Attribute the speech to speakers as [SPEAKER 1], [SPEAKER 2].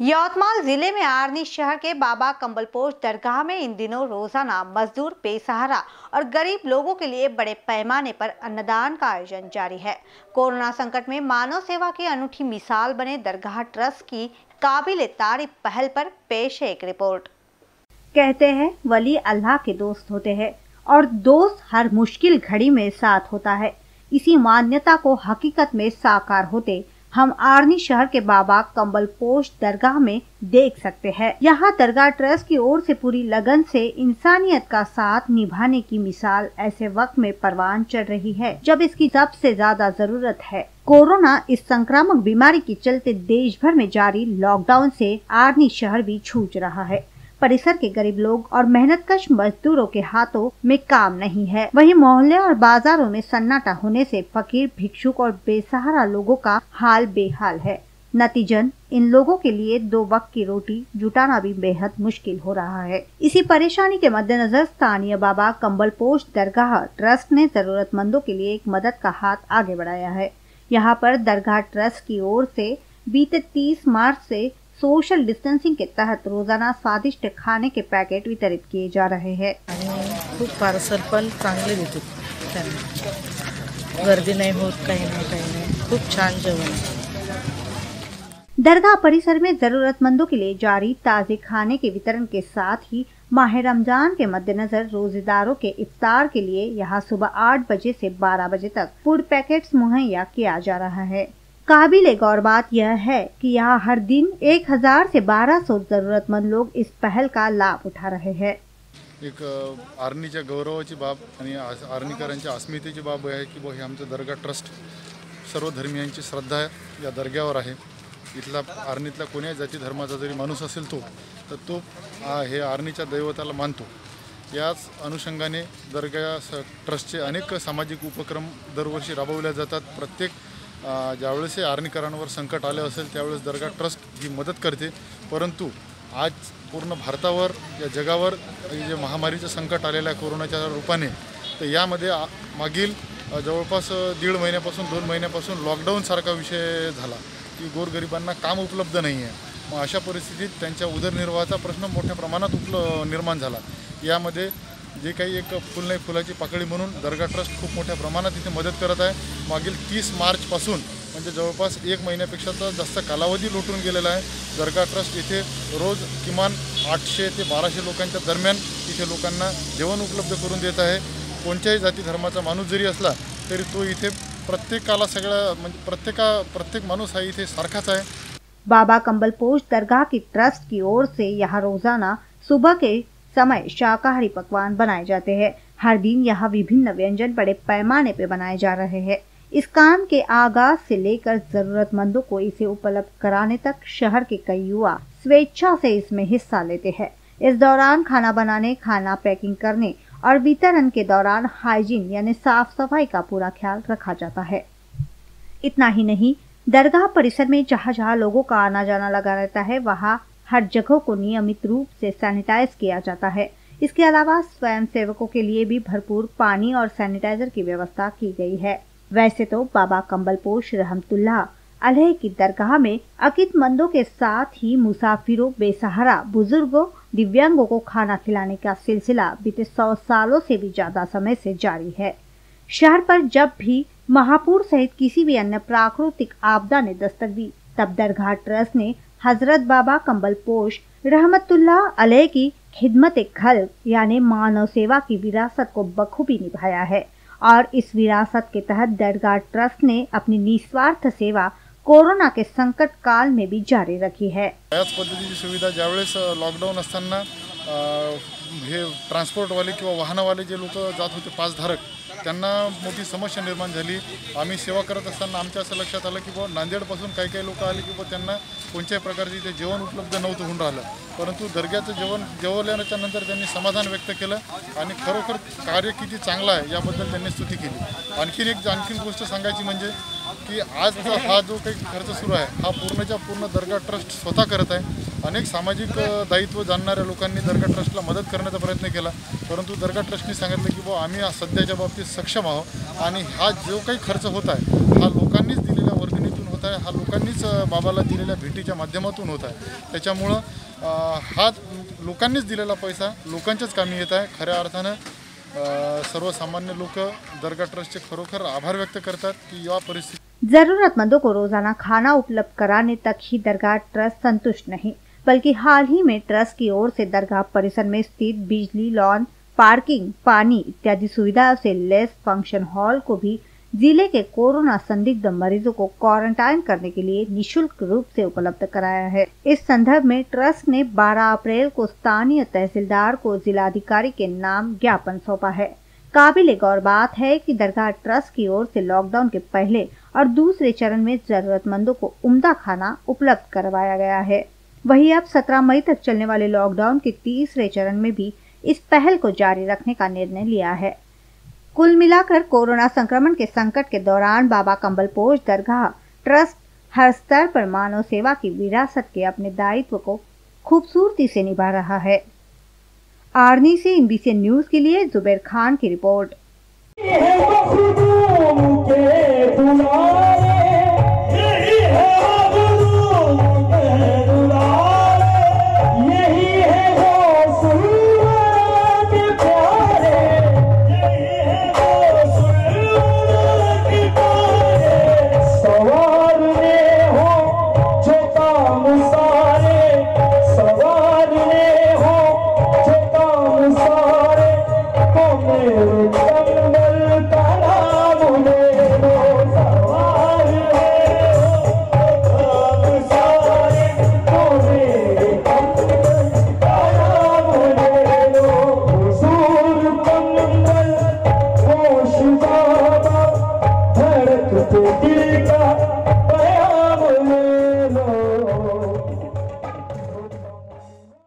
[SPEAKER 1] यवतमाल ज़िले में आर्नी शहर के बाबा कम्बलपोश दरगाह में इन दिनों रोज़ाना मजदूर बेसहारा और गरीब लोगों के लिए बड़े पैमाने पर अन्नदान का आयोजन जारी है। कोरोना संकट में मानव सेवा की अनूठी मिसाल बने दरगाह ट्रस्ट की काबिल तारीफ़ पहल पर पेश है एक रिपोर्ट। कहते हैं, वली अल्लाह के दोस्त होते हैं और दोस्त हर मुश्किल घड़ी में साथ होता है। इसी मान्यता को हकीकत में साकार होते हम आर्नी शहर के बाबा कम्बलपोश दरगाह में देख सकते हैं। यहाँ दरगाह ट्रस्ट की ओर से पूरी लगन से इंसानियत का साथ निभाने की मिसाल ऐसे वक्त में परवान चढ़ रही है, जब इसकी सबसे ज़्यादा ज़रूरत है। कोरोना इस संक्रामक बीमारी के चलते देश भर में जारी लॉकडाउन से आर्नी शहर भी छूझ रहा है। परिसर के गरीब लोग और मेहनतकश मजदूरों के हाथों में काम नहीं है। वहीं मोहल्ले और बाजारों में सन्नाटा होने से फकीर, भिक्षुक और बेसहारा लोगों का हाल बेहाल है। नतीजन, इन लोगों के लिए दो वक्त की रोटी जुटाना भी बेहद मुश्किल हो रहा है। इसी परेशानी के मद्देनजर स्थानीय बाबा कम्बलपोश दरगाह ट्रस्ट ने जरूरतमंदों के लिए एक मदद का हाथ आगे बढ़ाया है। यहाँ पर दरगाह ट्रस्ट की ओर से बीते 30 मार्च से सोशल डिस्टेंसिंग के तहत रोज़ाना स्वादिष्ट खाने के पैकेट वितरित किए जा रहे हैं।
[SPEAKER 2] खूप पार्सल पण चांगले त्यांना। गर्दी नाही होत काही नाही काही नाही. खूप छान जेवण
[SPEAKER 1] दरगाह परिसर में जरूरतमंदों के लिए जारी ताजे खाने के वितरण के साथ ही माह रमज़ान के मद्देनजर रोजेदारों के इफ्तार के लिए यहाँ सुबह आठ बजे से बारह बजे तक फ़ूड पैकेट्स मुहैया किया जा रहा है। काबिल गौर बात यह है कि यहाँ हर दिन एक हज़ार से बारह सौ जरूरतमंद लोग इस पहल का लाभ उठा रहे हैं।
[SPEAKER 3] एक अ, आर्नीच्या गौरवाची बाब आणि आर्नीकरांच्या अस्मितेची बाब आहे की बुवा हे आमचं दर्गा ट्रस्ट सर्व धर्मियांची श्रद्धा या दर्ग्यावर आहे. इथला आर्नीतला कोण्याही जाती धर्माचा जरी माणूस असेल तो तर तो हे आर्नीच्या दैवताला मानतो. याच अनुषंगाने स ट्रस्टचे अनेक सामाजिक उपक्रम दरवर्षी राबवल्या जातात. प्रत्येक ज्यावेळेस हे आरणीकरांवर संकट आले असेल त्यावेळेस दर्गा ट्रस्ट ही मदत करते. परंतु आज पूर्ण भारतावर या जगावर जे महामारीचं संकट आलेलं आहे कोरोनाच्या रूपाने तर यामध्ये आ- मागील जवळपास दीड महिन्यापासून दोन महिन्यापासून लॉकडाऊनसारखा विषय झाला की गोरगरिबांना काम उपलब्ध नाही आहे मग अशा परिस्थितीत त्यांच्या उदरनिर्वाहाचा प्रश्न मोठ्या प्रमाणात उपल निर्माण झाला. यामध्ये जे काही एक फुल नाही फुलाची पाकळी म्हणून दर्गा ट्रस्ट खूप मोठ्या प्रमाणात इथे मदत करत आहे. मागील तीस मार्चपासून म्हणजे जवळपास एक महिन्यापेक्षा तर जास्त कालावधी लोटून गेलेला आहे. दर्गा ट्रस्ट इथे रोज किमान आठशे ते बाराशे लोकांच्या दरम्यान इथे लोकांना जेवण उपलब्ध करून देत आहे. कोणत्याही जाती धर्माचा माणूस जरी असला तरी तो इथे प्रत्येकाला सगळ्या म्हणजे प्रत्येका प्रत्येक माणूस हा इथे सारखाच आहे.
[SPEAKER 1] बाबा कम्बलपोश दरगाह की ट्रस्ट की ओर से यहाँ रोजाना सुबह के समय शाकाहारी पकवान बनाए जाते हैं। हर दिन यहाँ विभिन्न व्यंजन बड़े पैमाने पे बनाए जा रहे हैं। इस काम के आगाज़ से लेकर जरूरतमंदों को इसे उपलब्ध कराने तक शहर के कई युवा स्वेच्छा से इसमें हिस्सा लेते हैं। इस दौरान खाना बनाने, खाना पैकिंग करने और वितरण के दौरान हाइजीन यानी साफ़ सफ़ाई का पूरा ख्याल रखा जाता है। इतना ही नहीं, दरगाह परिसर में जहाँ जहाँ लोगों का आना जाना लगा रहता है, वहाँ हर जगह को नियमित रूप से सैनिटाइज किया जाता है। इसके अलावा स्वयं सेवकों के लिए भी भरपूर पानी और सैनिटाइजर की व्यवस्था की गई है। वैसे तो बाबा कम्बलपोश रहमतुल्लाह अलह की दरगाह में अकित मंदों के साथ ही मुसाफिरों, बेसहारा, बुज़ुर्गों, दिव्यांगों को खाना खिलाने का सिलसिला बीते सौ सालों से भी ज़्यादा समय से जारी है। शहर पर जब भी महापुर सहित किसी भी अन्य प्राकृतिक आपदा ने दस्तक दी, तब दरगाह ट्रस्ट ने हज़रत बाबा कम्बलपोश रहमतुल्लाह अलैह की खिदमत खल यानी मानव सेवा की विरासत को बखूबी निभाया है। और इस विरासत के तहत दरगाह ट्रस्ट ने अपनी निस्वार्थ सेवा कोरोना के संकट काल में भी जारी रखी है।
[SPEAKER 3] सुविधा ज्यावेळेस लॉकडाऊन असताना अ, हे ट्रान्सपोर्टवाले किंवा वाहनवाले जे लोक जात होते त्यांना मोठी समस्या निर्माण झाली. आम्ही सेवा करत असताना आमच्या असं लक्षात आलं की बुवा नांदेडपासून काही काही लोक आले की बुवा त्यांना कोणत्याही प्रकारचे ते जेवण उपलब्ध नव्हतं होऊन राहिलं. परंतु दर्ग्याचं जेवण जेवल्याच्या नंतर त्यांनी समाधान व्यक्त केलं आणि खरोखर कार्य किती चांगलं आहे याबद्दल त्यांनी स्तुती केली. आणखीन एक आणखीन गोष्ट सांगायची म्हणजे की आज हा जो काही खर्च सुरू आहे हा पूर्णच्या पूर्ण दर्गा ट्रस्ट स्वतः करत आहे. अनेक सामाजिक दायित्व जाणणाऱ्या लोकांनी दर्गा ट्रस्टला मदत करण्याचा प्रयत्न केला. परंतु दर्गा ट्रस्टने सांगितलं की बुवा आम्ही सध्याच्या बाबतीत सक्षम आहोत. आणि हा जो काही खर्च होत आहे हा लोकांनीच दिलेल्या वर्गणीतून होत आहे हा लोकांनीच बाबाला दिलेल्या भेटीच्या माध्यमातून होत आहे. त्याच्यामुळं हा लोकांनीच दिलेला पैसा लोकांच्याच कामी येत आहे. खऱ्या अर्थानं सर्वसामान्य लोक दर्गा ट्रस्टचे खरोखर आभार व्यक्त करतात की या परिस्थिती
[SPEAKER 1] जरूरतमंदों को रोज़ाना खाना उपलब्ध कराने तक ही दरगाह ट्रस्ट संतुष्ट नहीं, बल्कि हाल ही में ट्रस्ट की ओर से दरगाह परिसर में स्थित बिजली, लॉन, पार्किंग, पानी इत्यादि सुविधाओं से लेस फ़ंक्शन हॉल को भी ज़िले के कोरोना संदिग्ध मरीजों को क्वारंटाइन करने के लिए निशुल्क रूप से उपलब्ध कराया है। इस संदर्भ में ट्रस्ट ने 12 अप्रैल को स्थानीय तहसीलदार को जिलाधिकारी के नाम ज्ञापन सौंपा है। काबिल गौर बात है कि दरगाह ट्रस्ट की ओर से लॉकडाउन के पहले और दूसरे चरण में जरूरतमंदों को उम्दा खाना उपलब्ध करवाया गया है। वहीं अब 17 मई तक चलने वाले लॉकडाउन के तीसरे चरण में भी इस पहल को जारी रखने का निर्णय लिया है। कुल मिलाकर कोरोना संक्रमण के संकट के दौरान बाबा कम्बलपोश दरगाह ट्रस्ट हर स्तर पर मानव सेवा की विरासत के अपने दायित्व को खूबसूरती से निभा रहा है। आर्नी से इनबीसी न्यूज़ के लिए जुबेर खान की रिपोर्ट।
[SPEAKER 4] Hãy subscribe